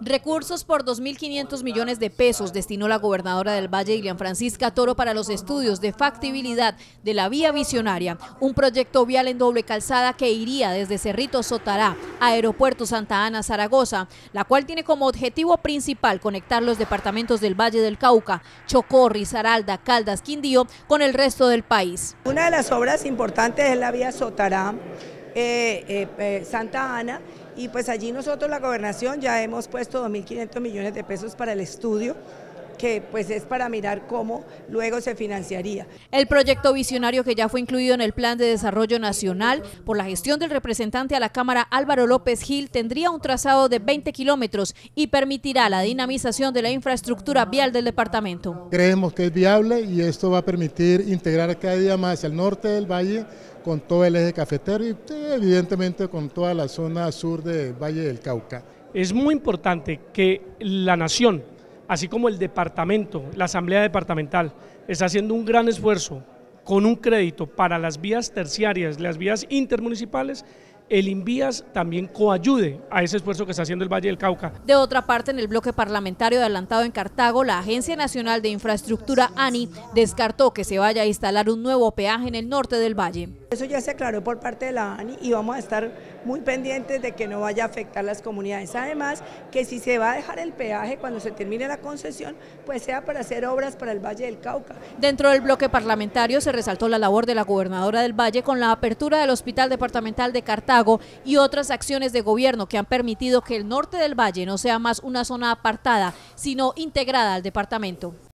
Recursos por 2.500 millones de pesos destinó la gobernadora del Valle, Ilian Francisca Toro, para los estudios de factibilidad de la vía visionaria, un proyecto vial en doble calzada que iría desde Cerrito Sotará a Aeropuerto Santa Ana, Zaragoza, la cual tiene como objetivo principal conectar los departamentos del Valle del Cauca, Chocó, Risaralda, Caldas, Quindío con el resto del país. Una de las obras importantes es la vía Sotará, eh, eh, eh, Santa Ana, y pues allí nosotros la gobernación ya hemos puesto 2.500 millones de pesos para el estudio que pues es para mirar cómo luego se financiaría. El proyecto visionario que ya fue incluido en el Plan de Desarrollo Nacional por la gestión del representante a la Cámara Álvaro López Gil tendría un trazado de 20 kilómetros y permitirá la dinamización de la infraestructura vial del departamento. Creemos que es viable y esto va a permitir integrar cada día más el norte del valle con todo el eje cafetero y evidentemente con toda la zona sur del Valle del Cauca. Es muy importante que la nación, así como el departamento, la asamblea departamental, está haciendo un gran esfuerzo con un crédito para las vías terciarias, las vías intermunicipales el Invías también coayude a ese esfuerzo que está haciendo el Valle del Cauca. De otra parte, en el bloque parlamentario adelantado en Cartago, la Agencia Nacional de Infraestructura, ANI, descartó que se vaya a instalar un nuevo peaje en el norte del valle. Eso ya se aclaró por parte de la ANI y vamos a estar muy pendientes de que no vaya a afectar las comunidades. Además, que si se va a dejar el peaje cuando se termine la concesión, pues sea para hacer obras para el Valle del Cauca. Dentro del bloque parlamentario se resaltó la labor de la gobernadora del Valle con la apertura del Hospital Departamental de Cartago y otras acciones de gobierno que han permitido que el norte del valle no sea más una zona apartada, sino integrada al departamento.